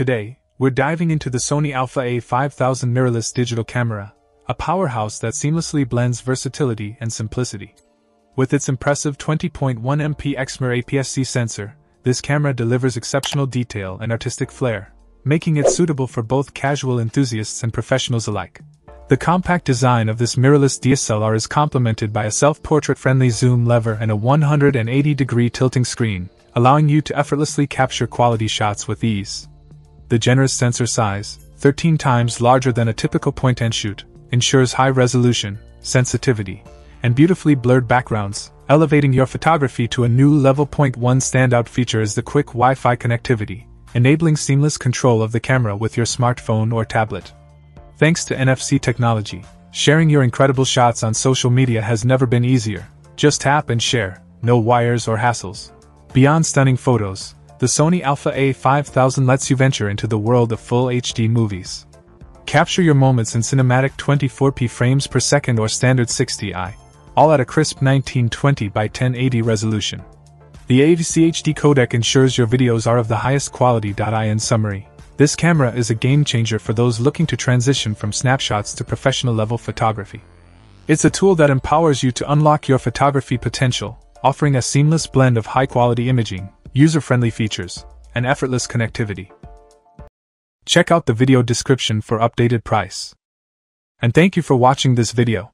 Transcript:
Today, we're diving into the Sony Alpha A5000 mirrorless digital camera, a powerhouse that seamlessly blends versatility and simplicity. With its impressive 20.1 MP Exmor APS-C sensor, this camera delivers exceptional detail and artistic flair, making it suitable for both casual enthusiasts and professionals alike. The compact design of this mirrorless DSLR is complemented by a self-portrait friendly zoom lever and a 180 degree tilting screen, allowing you to effortlessly capture quality shots with ease. The generous sensor size, 13 times larger than a typical point and shoot, ensures high resolution, sensitivity, and beautifully blurred backgrounds, elevating your photography to a new level. Point one standout feature is the quick Wi Fi connectivity, enabling seamless control of the camera with your smartphone or tablet. Thanks to NFC technology, sharing your incredible shots on social media has never been easier. Just tap and share, no wires or hassles. Beyond stunning photos, the Sony Alpha A5000 lets you venture into the world of full HD movies. Capture your moments in cinematic 24p frames per second or standard 60i, all at a crisp 1920 by 1080 resolution. The AVC HD codec ensures your videos are of the highest quality. In summary, this camera is a game changer for those looking to transition from snapshots to professional level photography. It's a tool that empowers you to unlock your photography potential, offering a seamless blend of high quality imaging, user friendly features, and effortless connectivity. Check out the video description for updated price. And thank you for watching this video.